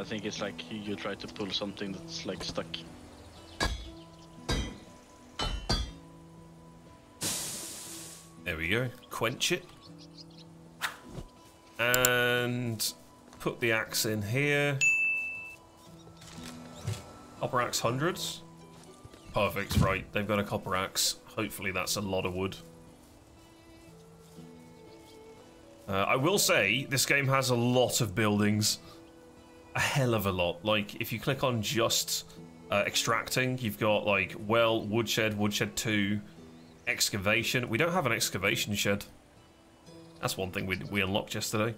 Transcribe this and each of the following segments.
I think it's like you, try to pull something that's like stuck. There we go. Quench it. And put the axe in here. Copper axe hundreds. Perfect, right. They've got a copper axe. Hopefully that's a lot of wood. Uh, I will say, this game has a lot of buildings. A hell of a lot. Like, if you click on just uh, extracting, you've got, like, well, woodshed, woodshed 2, excavation. We don't have an excavation shed. That's one thing we, we unlocked yesterday.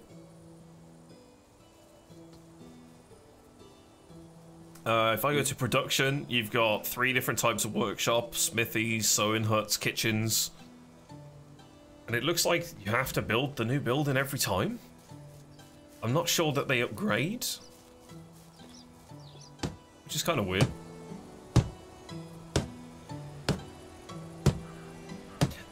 Uh, if I go to production, you've got three different types of workshops, smithies, sewing huts, kitchens. And it looks like you have to build the new building every time. I'm not sure that they upgrade. Which is kind of weird.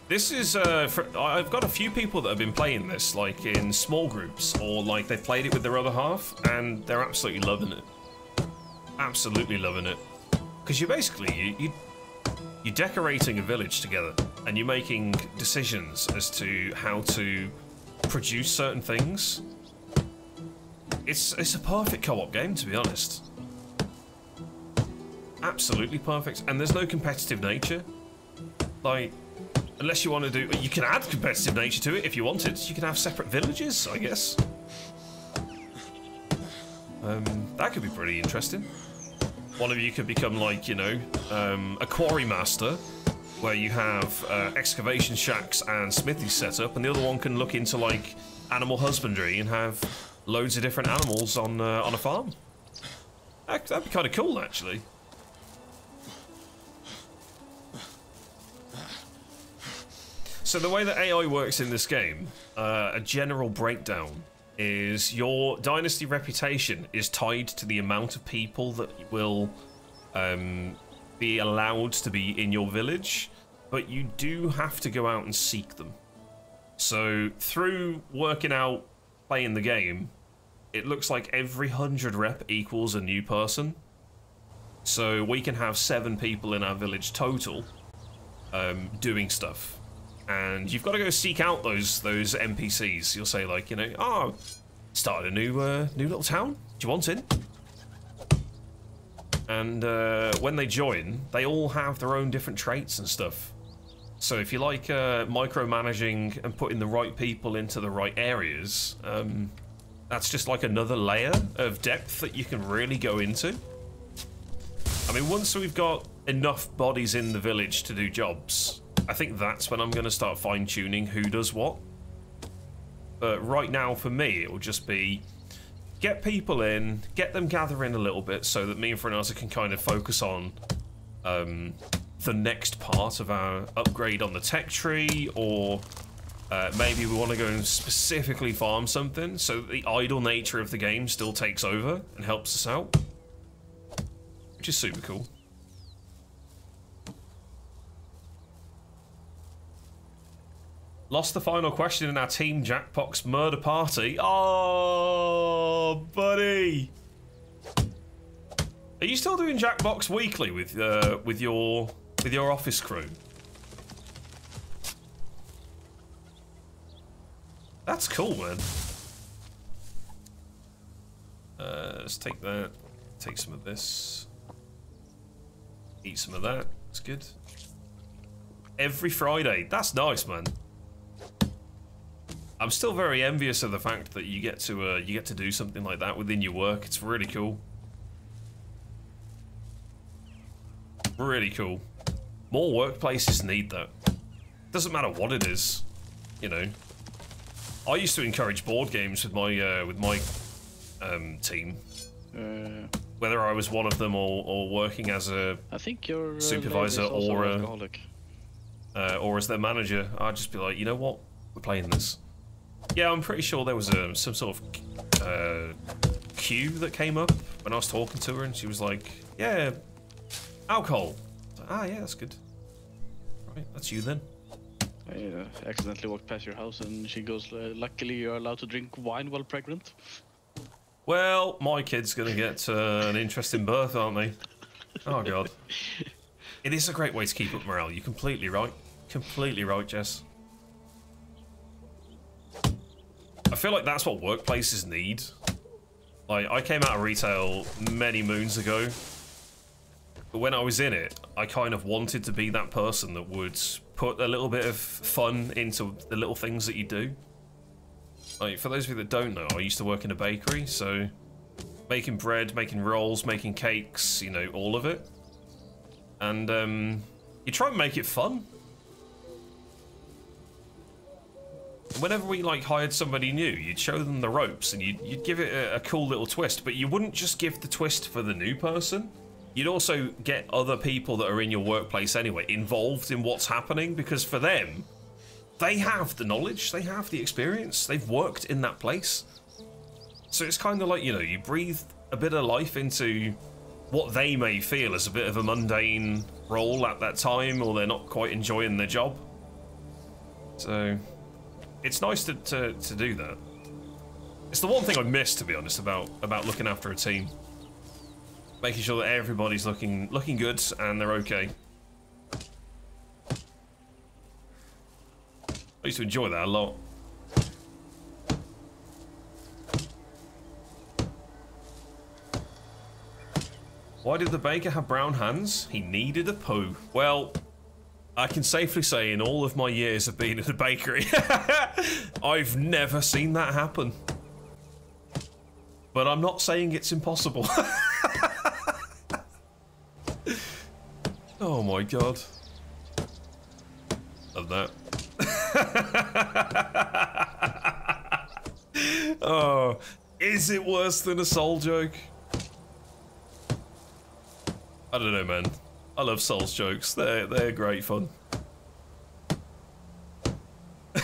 This is, uh, for, I've got a few people that have been playing this, like in small groups, or like they played it with their other half, and they're absolutely loving it. Absolutely loving it. Because you're basically, you, you, you're decorating a village together, and you're making decisions as to how to produce certain things. It's, it's a perfect co-op game, to be honest. Absolutely perfect, and there's no competitive nature. Like, Unless you want to do... You can add competitive nature to it if you wanted. You can have separate villages, I guess. Um, that could be pretty interesting. One of you could become like, you know, um, a quarry master, where you have uh, excavation shacks and smithies set up, and the other one can look into like animal husbandry and have loads of different animals on uh, on a farm. That, that'd be kind of cool, actually. So the way that AI works in this game, uh, a general breakdown is your dynasty reputation is tied to the amount of people that will um, be allowed to be in your village, but you do have to go out and seek them. So through working out playing the game, it looks like every 100 rep equals a new person. So we can have seven people in our village total um, doing stuff and you've got to go seek out those those NPCs. You'll say like, you know, oh, started a new uh, new little town. Do you want in? And uh, when they join, they all have their own different traits and stuff. So if you like uh, micromanaging and putting the right people into the right areas, um, that's just like another layer of depth that you can really go into. I mean, once we've got enough bodies in the village to do jobs, I think that's when I'm going to start fine-tuning who does what. But right now, for me, it will just be get people in, get them gathering a little bit so that me and Frinator can kind of focus on um, the next part of our upgrade on the tech tree, or uh, maybe we want to go and specifically farm something so the idle nature of the game still takes over and helps us out. Which is super cool. Lost the final question in our Team Jackbox murder party. Oh, buddy. Are you still doing Jackbox weekly with uh, with your with your office crew? That's cool, man. Uh, let's take that. Take some of this. Eat some of that. It's good. Every Friday. That's nice, man. I'm still very envious of the fact that you get to uh, you get to do something like that within your work. It's really cool. Really cool. More workplaces need that. Doesn't matter what it is, you know. I used to encourage board games with my uh, with my um, team. Uh, Whether I was one of them or, or working as a I think your uh, supervisor or a, uh, or as their manager, I'd just be like, you know what, we're playing this. Yeah, I'm pretty sure there was a, some sort of uh, queue that came up when I was talking to her, and she was like, "Yeah, alcohol." Like, ah, yeah, that's good. Right, that's you then. I uh, accidentally walked past your house, and she goes, uh, "Luckily, you're allowed to drink wine while pregnant." Well, my kid's gonna get uh, an interesting birth, aren't they? Oh god. It is a great way to keep up morale. You're completely right. Completely right, Jess. I feel like that's what workplaces need. Like, I came out of retail many moons ago. But when I was in it, I kind of wanted to be that person that would put a little bit of fun into the little things that you do. Like, for those of you that don't know, I used to work in a bakery, so making bread, making rolls, making cakes, you know, all of it. And um, you try and make it fun. Whenever we like hired somebody new, you'd show them the ropes and you'd, you'd give it a, a cool little twist, but you wouldn't just give the twist for the new person. You'd also get other people that are in your workplace anyway involved in what's happening because for them, they have the knowledge, they have the experience, they've worked in that place. So it's kind of like, you know, you breathe a bit of life into what they may feel as a bit of a mundane role at that time, or they're not quite enjoying their job. So it's nice to, to, to do that. It's the one thing I miss, to be honest, about about looking after a team. Making sure that everybody's looking looking good and they're okay. I used to enjoy that a lot. Why did the baker have brown hands? He needed a poo. Well, I can safely say in all of my years of being in a bakery, I've never seen that happen. But I'm not saying it's impossible. oh my god. Love that. oh, is it worse than a soul joke? I don't know, man. I love Souls jokes. They're they're great fun.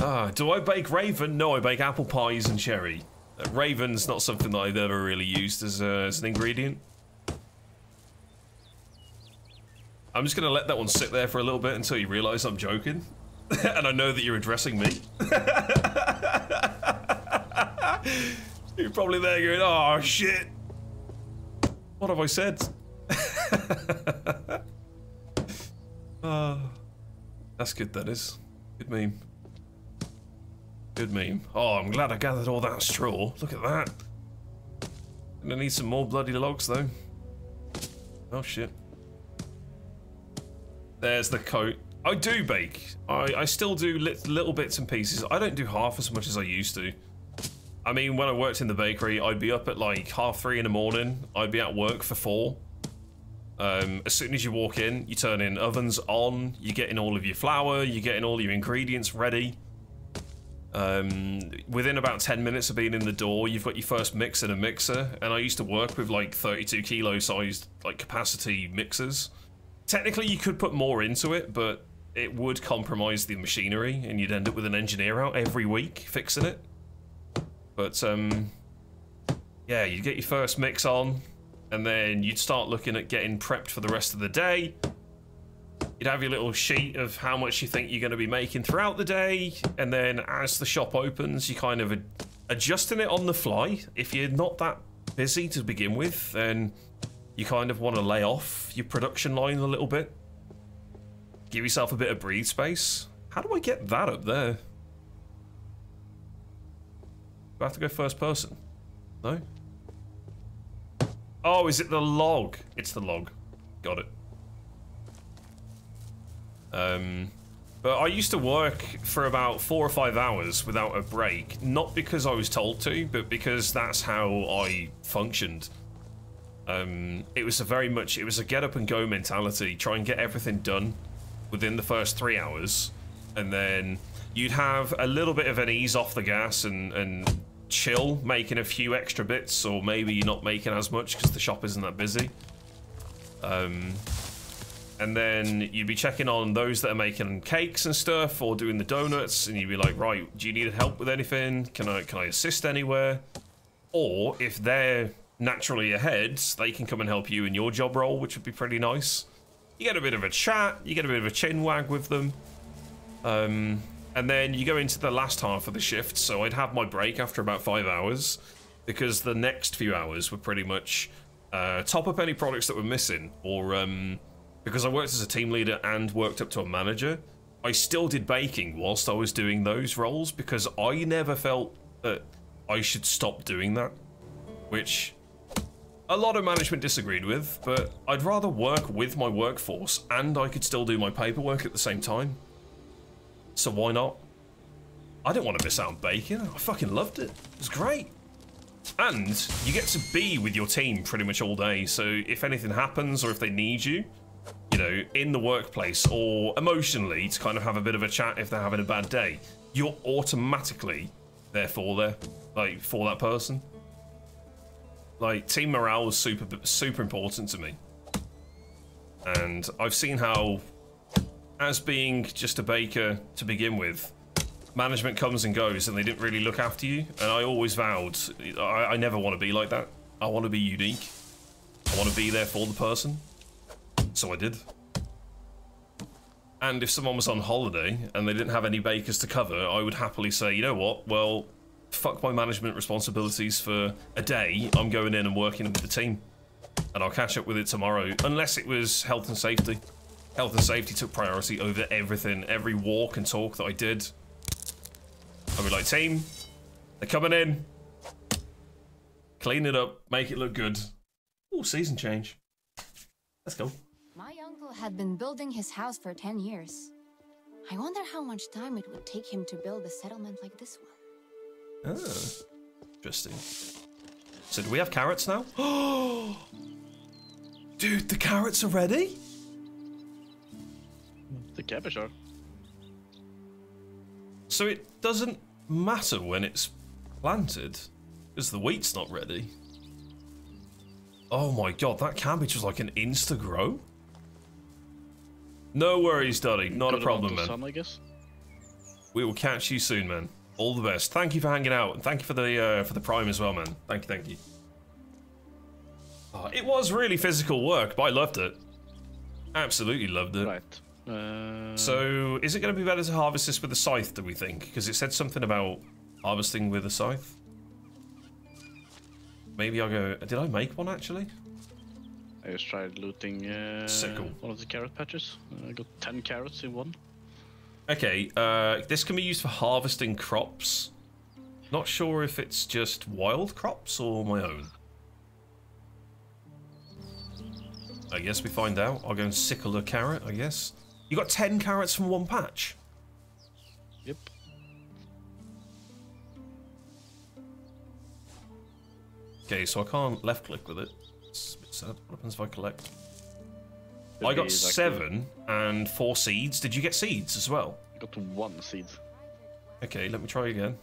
ah, do I bake Raven? No, I bake apple pies and cherry. Uh, Raven's not something that I've ever really used as, a, as an ingredient. I'm just gonna let that one sit there for a little bit until you realise I'm joking. and I know that you're addressing me. You're probably there going, oh shit. What have I said? oh, that's good, that is. Good meme. Good meme. Oh, I'm glad I gathered all that straw. Look at that. Gonna need some more bloody logs, though. Oh, shit. There's the coat. I do bake. I, I still do li little bits and pieces. I don't do half as much as I used to. I mean, when I worked in the bakery, I'd be up at like half three in the morning. I'd be at work for four. Um, as soon as you walk in, you turn in ovens on, you're getting all of your flour, you're getting all your ingredients ready. Um, within about 10 minutes of being in the door, you've got your first mix in a mixer. And I used to work with like 32 kilo sized like capacity mixers. Technically, you could put more into it, but it would compromise the machinery and you'd end up with an engineer out every week fixing it. But um, yeah, you'd get your first mix on, and then you'd start looking at getting prepped for the rest of the day. You'd have your little sheet of how much you think you're going to be making throughout the day, and then as the shop opens, you kind of adjusting it on the fly. If you're not that busy to begin with, then you kind of want to lay off your production line a little bit. Give yourself a bit of breathe space. How do I get that up there? Do I have to go first person? No? Oh, is it the log? It's the log. Got it. Um, but I used to work for about four or five hours without a break. Not because I was told to, but because that's how I functioned. Um, it was a very much, it was a get up and go mentality. Try and get everything done within the first three hours. And then you'd have a little bit of an ease off the gas and, and chill making a few extra bits, or maybe you're not making as much because the shop isn't that busy. Um, and then you'd be checking on those that are making cakes and stuff, or doing the donuts, and you'd be like, right, do you need help with anything? Can I can I assist anywhere? Or if they're naturally ahead, they can come and help you in your job role, which would be pretty nice. You get a bit of a chat, you get a bit of a chin wag with them. Um, And then you go into the last half of the shift, so I'd have my break after about five hours, because the next few hours were pretty much uh, top up any products that were missing, or um, because I worked as a team leader and worked up to a manager, I still did baking whilst I was doing those roles because I never felt that I should stop doing that, which a lot of management disagreed with, but I'd rather work with my workforce and I could still do my paperwork at the same time. So why not? I didn't want to miss out on bacon. I fucking loved it. It was great. And you get to be with your team pretty much all day. So if anything happens or if they need you, you know, in the workplace or emotionally to kind of have a bit of a chat if they're having a bad day, you're automatically there for there, like for that person. Like team morale was super super important to me. And I've seen how as being just a baker to begin with, management comes and goes and they didn't really look after you. And I always vowed, I, I never want to be like that. I want to be unique. I want to be there for the person. So I did. And if someone was on holiday and they didn't have any bakers to cover, I would happily say, you know what, well, fuck my management responsibilities for a day. I'm going in and working with the team. And I'll catch up with it tomorrow. Unless it was health and safety. Health and safety took priority over everything. Every walk and talk that I did. I'd be like, team, they're coming in. Clean it up, make it look good. Oh, season change. Let's go. My uncle had been building his house for 10 years. I wonder how much time it would take him to build a settlement like this one. Oh, interesting. So do we have carrots now? Oh, dude, the carrots are ready. Cabbage. So it doesn't matter when it's planted, because the wheat's not ready. Oh my god, that cabbage was like an insta grow. No worries, Duddy. Not Got a problem, man. Sun, I guess. We will catch you soon, man. All the best. Thank you for hanging out, and thank you for the uh, for the prime as well, man. Thank you, thank you. Oh, it was really physical work, but I loved it. Absolutely loved it. Right. Uh, So, is it going to be better to harvest this with a scythe? Do we think? Because it said something about harvesting with a scythe. Maybe I'll go. Did I make one actually? I just tried looting uh, Sickle. one of the carrot patches. Uh, I got 10 carrots in one. Okay, uh, this can be used for harvesting crops. Not sure if it's just wild crops or my own. I guess we find out. I'll go and sickle a carrot, I guess. You got 10 carrots from one patch? Yep. Okay, so I can't left click with it. It's a bit sad. What happens if I collect? I got seven and four seeds. Did you get seeds as well? I got one seed. Okay, let me try again.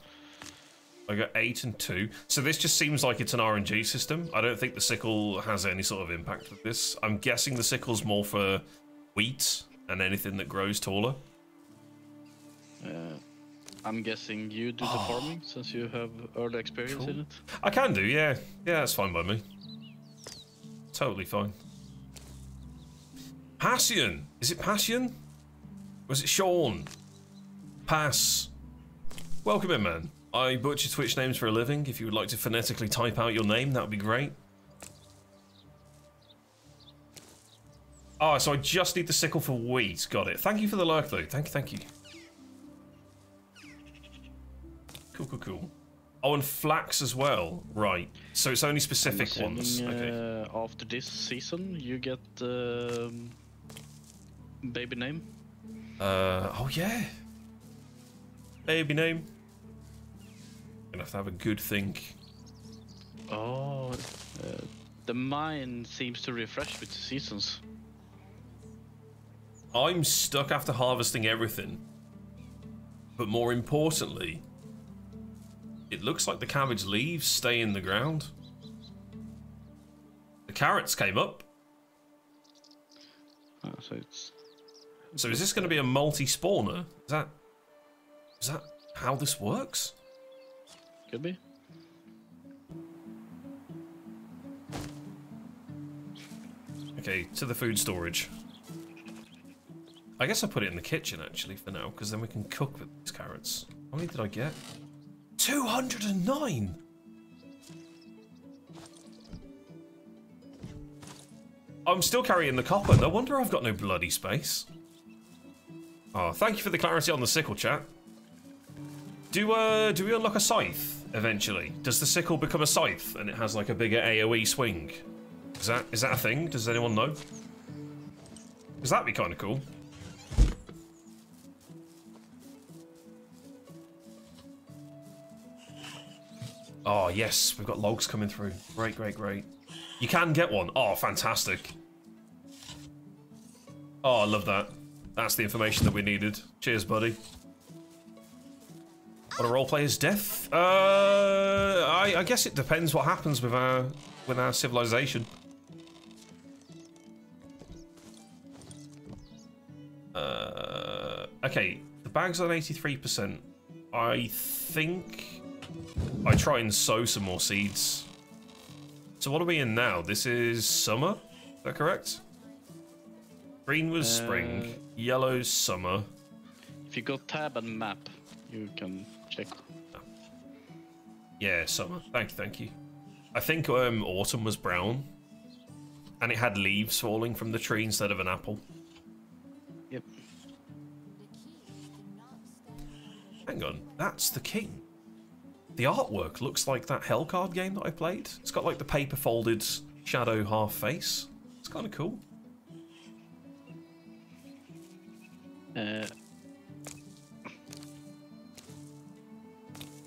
I got eight and two. So this just seems like it's an RNG system. I don't think the sickle has any sort of impact with this. I'm guessing the sickle's more for wheat and anything that grows taller. Uh, I'm guessing you do the farming since you have early experience in it. I can do, yeah. Yeah, that's fine by me. Totally fine. Passion! Is it Passion? Was it Sean? Pass. Welcome in, man. I butcher Twitch names for a living. If you would like to phonetically type out your name, that would be great. Oh, so I just need the sickle for wheat. Got it. Thank you for the lurk, though. Thank you, thank you. Cool, cool, cool. Oh, and flax as well. Right. So it's only specific ones. Okay. uh, after this season, you get um, baby name. Uh, oh yeah. Baby name. Gonna have to have a good think. Oh, uh, the mine seems to refresh with the seasons. I'm stuck after harvesting everything. But more importantly, it looks like the cabbage leaves stay in the ground. The carrots came up. Uh, so it's So is this going to be a multi-spawner? Is that is that how this works? could be. Okay, to the food storage. I guess I'll put it in the kitchen actually for now, because then we can cook with these carrots. How many did I get? 209! I'm still carrying the copper. No wonder I've got no bloody space. Oh, thank you for the clarity on the sickle, chat. Do uh, do we unlock a scythe eventually? Does the sickle become a scythe and it has like a bigger AOE swing? Is that is that a thing? Does anyone know? Because that'd be kind of cool. Oh yes, we've got logs coming through. Great, great, great. You can get one. Oh, fantastic. Oh, I love that. That's the information that we needed. Cheers, buddy. What a roleplayer's death? Uh, I, I guess it depends what happens with our with our civilization. Uh, okay, the bag's on 83%. I think I try and sow some more seeds. So what are we in now? This is summer? Is that correct? Green was Uh, spring, yellow's summer. If you go tab and map, you can check. Yeah, summer. Thank you, thank you. I think um, autumn was brown, and it had leaves falling from the tree instead of an apple. Yep. Hang on, that's the king. The artwork looks like that Hell card game that I played. It's got like the paper folded shadow half face. It's kind of cool. Uh,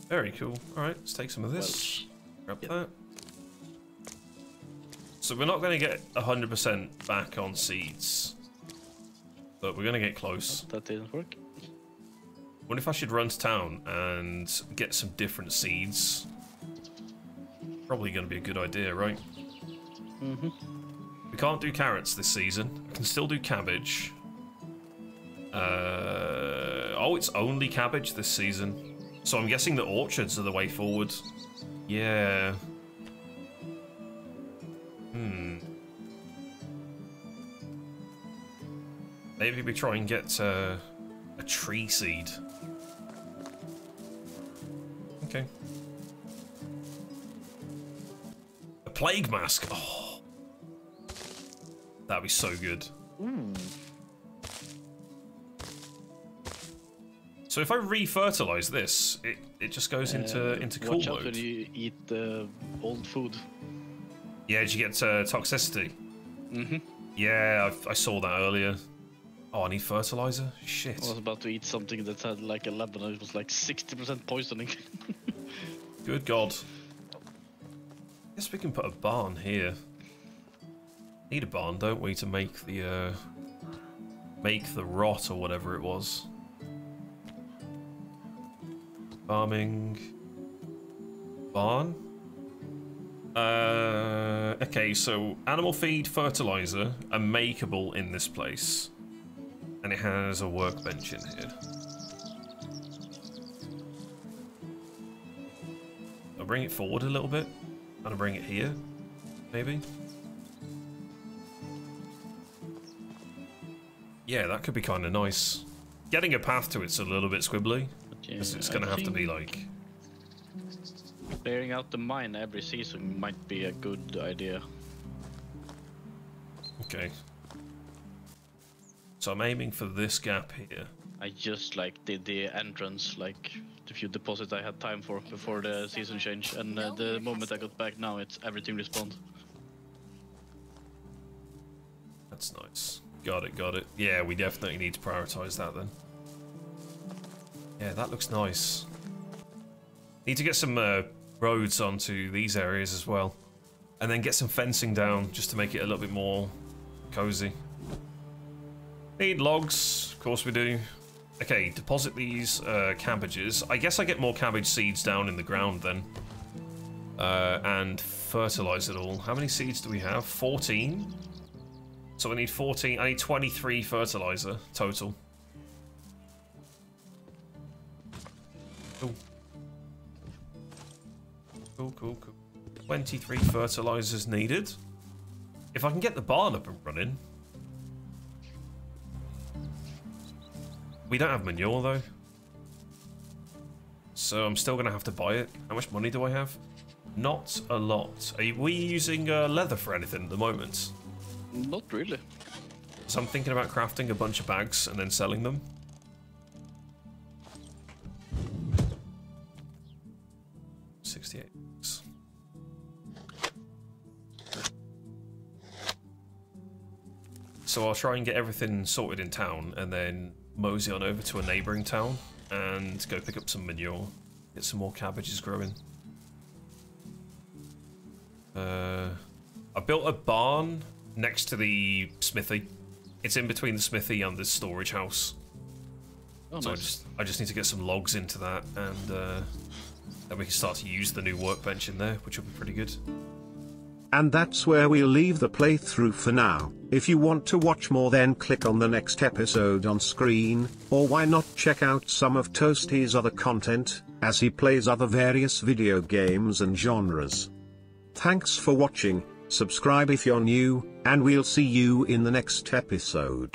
Very cool. All right, let's take some of this. Grab Yep. that. So we're not going to get 100% back on seeds, but we're going to get close. that didn't work. What if I should run to town and get some different seeds? Probably going to be a good idea, right? Mm-hmm. We can't do carrots this season. I can still do cabbage. Uh, oh, it's only cabbage this season. So I'm guessing the orchards are the way forward. Yeah. Hmm. Maybe we try and get uh, a tree seed. Okay. A plague mask. Oh. That'd be so good. So if I re-fertilize this, it, it just goes into Uh, into cool Watch out mode. when you eat the old food. Yeah, did you get uh, toxicity? Mm-hmm. Yeah, I, I saw that earlier. Oh, I need fertilizer? Shit. I was about to eat something that had like 11 and it was like 60% poisoning. Good God. I Guess we can put a barn here. Need a barn, don't we, to make the uh, make the rot or whatever it was. Farming. Barn. Uh, okay, so animal feed, fertilizer are makeable in this place, and it has a workbench in here. I'll bring it forward a little bit. And I'll bring it here, maybe. Yeah, that could be kind of nice. Getting a path to it's a little bit squibbly, because it's going to have to be like... Clearing out the mine every season might be a good idea. Okay. So I'm aiming for this gap here. I just like did the entrance, like the few deposits I had time for before the season change, and uh, the moment I got back now, it's everything respawned. That's nice. Got it, got it. Yeah, we definitely need to prioritize that then. Yeah, that looks nice. Need to get some uh, roads onto these areas as well. And then get some fencing down just to make it a little bit more cozy. Need logs, of course we do. Okay, deposit these uh, cabbages. I guess I get more cabbage seeds down in the ground then. Uh, and fertilize it all. How many seeds do we have? 14? So I need 14, I need 23 fertilizer total. Cool. Cool, cool, cool. 23 fertilizers needed. If I can get the barn up and running. We don't have manure though. So I'm still going to have to buy it. How much money do I have? Not a lot. Are we using uh, leather for anything at the moment? Not really. So I'm thinking about crafting a bunch of bags and then selling them. Sixty-eight. So I'll try and get everything sorted in town and then mosey on over to a neighbouring town and go pick up some manure. Get some more cabbages growing. Uh, I built a barn next to the smithy. It's in between the smithy and the storage house. Oh, so nice. I just I just need to get some logs into that, and uh, then we can start to use the new workbench in there, which will be pretty good. And that's where we'll leave the playthrough for now. If you want to watch more then click on the next episode on screen, or why not check out some of Toasty's other content, as he plays other various video games and genres. Thanks for watching, subscribe if you're new, and we'll see you in the next episode.